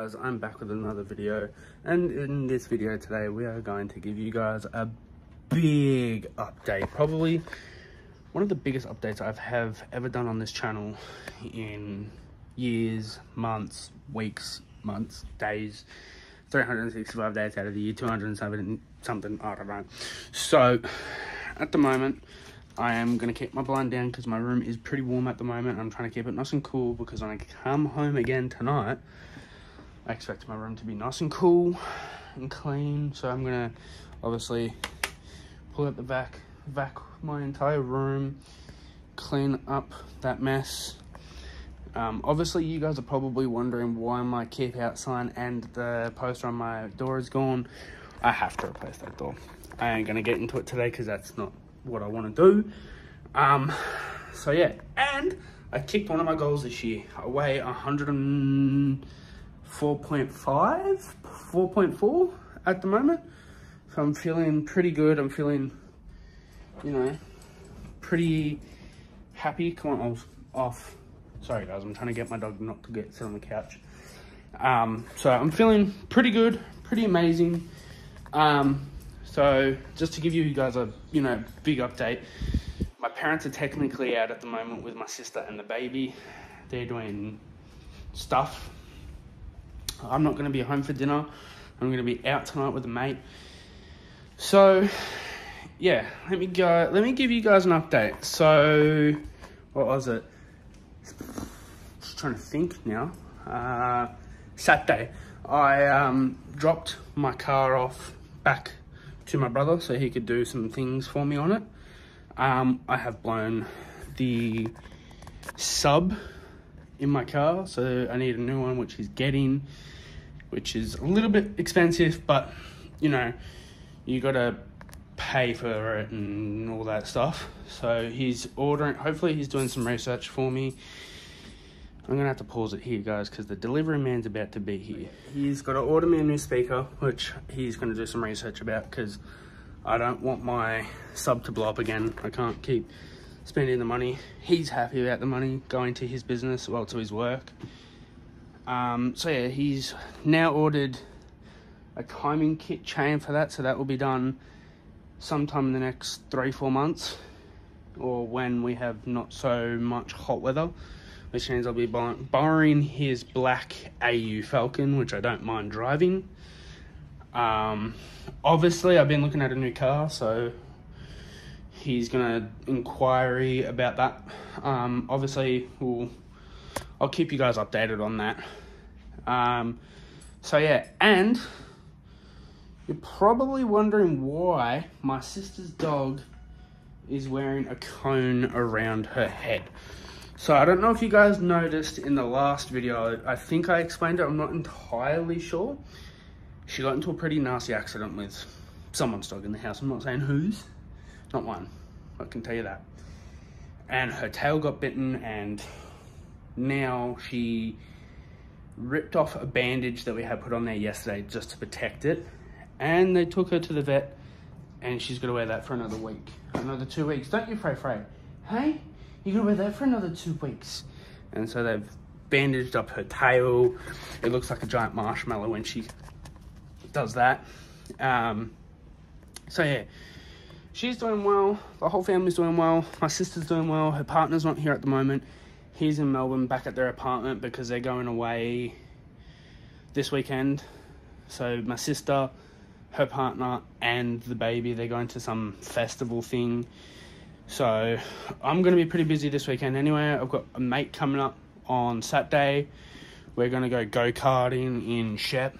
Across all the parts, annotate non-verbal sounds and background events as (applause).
guys i'm back with another video. And in this video today we are going to give you guys a big update. Probably one of the biggest updates i've have ever done on this channel in years months weeks months days. 365 days out of the year 207 something i don't know. So at the moment I am going to keep my blind down because my room is pretty warm at the moment. I'm trying to keep it nice and cool because when I come home again tonight, I expect my room to be nice and cool and clean. So I'm to obviously pull out the vac, vac my entire room, clean up that mess. Um, obviously, you guys are probably wondering why my keep out sign and the poster on my door is gone. I have to replace that door. I ain't to get into it today because that's not what I want to do. Um, so yeah, and I kicked one of my goals this year. I weigh 104.5, 4.4 at the moment. So I'm feeling pretty good. I'm feeling, you know, pretty happy. Come on, I was off. Sorry guys, I'm trying to get my dog not to get sit on the couch. Um, so I'm feeling pretty good, pretty amazing. Um, so just to give you guys a you know big update, my parents are technically out at the moment with my sister and the baby. They're doing stuff. I'm not going to be home for dinner. I'm going to be out tonight with a mate. So yeah, let me go. Let me give you guys an update. So what was it? Just trying to think now. Uh, Saturday, I um, dropped my car off back to my brother so he could do some things for me on it. Um, I have blown the sub in my car, so I need a new one, which he's getting, which is a little bit expensive, but you know, you gotta pay for it and all that stuff. So he's ordering, hopefully, he's doing some research for me. I'm gonna have to pause it here, guys, because the delivery man's about to be here. He's got to order me a new speaker, which he's gonna do some research about, because I don't want my sub to blow up again. I can't keep spending the money. He's happy about the money going to his business, well, to his work. Um, so yeah, he's now ordered a timing kit chain for that, so that will be done sometime in the next three, four months, or when we have not so much hot weather which means I'll be borrowing his black AU Falcon, which I don't mind driving. Um, obviously, I've been looking at a new car, so he's gonna inquiry about that. Um, obviously, we'll, I'll keep you guys updated on that. Um, so yeah, and you're probably wondering why my sister's dog is wearing a cone around her head. So I don't know if you guys noticed in the last video, I think I explained it, I'm not entirely sure. She got into a pretty nasty accident with someone's dog in the house. I'm not saying whose, not one, I can tell you that. And her tail got bitten and now she ripped off a bandage that we had put on there yesterday just to protect it. And they took her to the vet and she's gonna wear that for another week, another two weeks. Don't you, Frey Frey? Hey? You're gonna wear that for another two weeks. And so they've bandaged up her tail. It looks like a giant marshmallow when she does that. Um, so yeah, she's doing well. The whole family's doing well. My sister's doing well. Her partner's not here at the moment. He's in Melbourne back at their apartment because they're going away this weekend. So my sister, her partner, and the baby, they're going to some festival thing so I'm going to be pretty busy this weekend anyway. I've got a mate coming up on Saturday. We're going to go go-karting in Shep.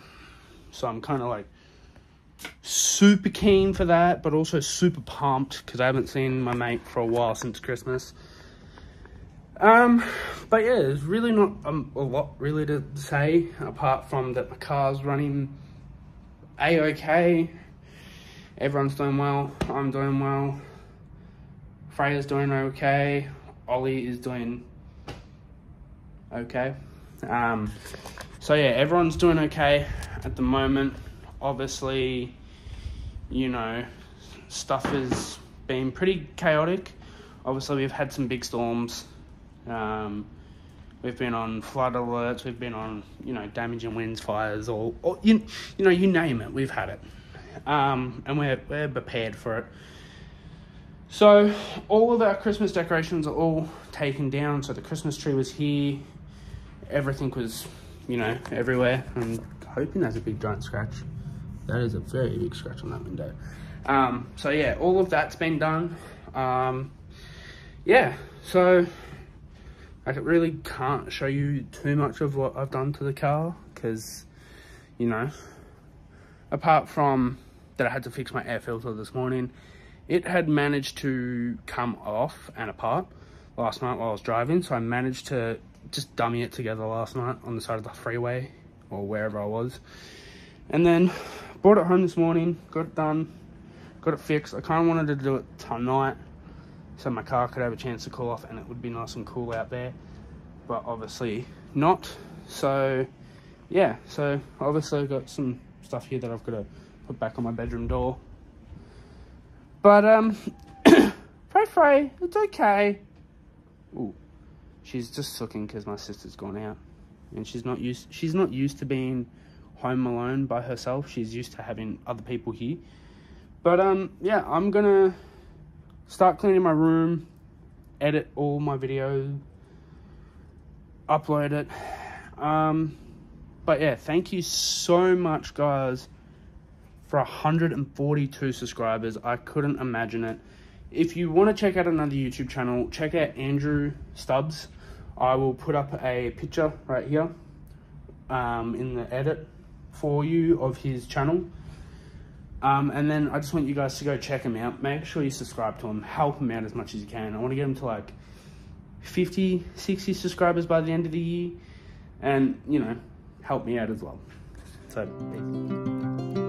So I'm kind of like super keen for that, but also super pumped because I haven't seen my mate for a while since Christmas. Um, but yeah, there's really not um, a lot really to say apart from that my car's running a-okay. Everyone's doing well. I'm doing well. Freya's doing okay. Ollie is doing okay. Um, so yeah, everyone's doing okay at the moment. Obviously, you know, stuff has been pretty chaotic. Obviously, we've had some big storms. Um, We've been on flood alerts. We've been on, you know, damaging winds, fires, or you, you know, you name it. We've had it, um, and we're we're prepared for it. So all of our Christmas decorations are all taken down. So the Christmas tree was here. Everything was, you know, everywhere. I'm hoping there's a big giant scratch. That is a very big scratch on that window. Um, so yeah, all of that's been done. Um, yeah, so I really can't show you too much of what I've done to the car because, you know, apart from that I had to fix my air filter this morning, it had managed to come off and apart last night while I was driving. So I managed to just dummy it together last night on the side of the freeway or wherever I was. And then brought it home this morning, got it done, got it fixed. I kind of wanted to do it tonight so my car could have a chance to cool off and it would be nice and cool out there. But obviously not. So yeah so obviously I've got some stuff here that I've got to put back on my bedroom door. But um (coughs) Frey Frey it's okay. Ooh, she's just looking because my sister's gone out and she's not used she's not used to being home alone by herself she's used to having other people here but um yeah I'm gonna start cleaning my room, edit all my videos, upload it. Um, but yeah, thank you so much, guys, for 142 subscribers. I couldn't imagine it. If you want to check out another YouTube channel, check out Andrew Stubbs. I will put up a picture right here um, in the edit for you of his channel. Um, and then I just want you guys to go check him out. Make sure you subscribe to him. Help him out as much as you can. I want to get him to like 50, 60 subscribers by the end of the year. And, you know, help me out as well. So, peace.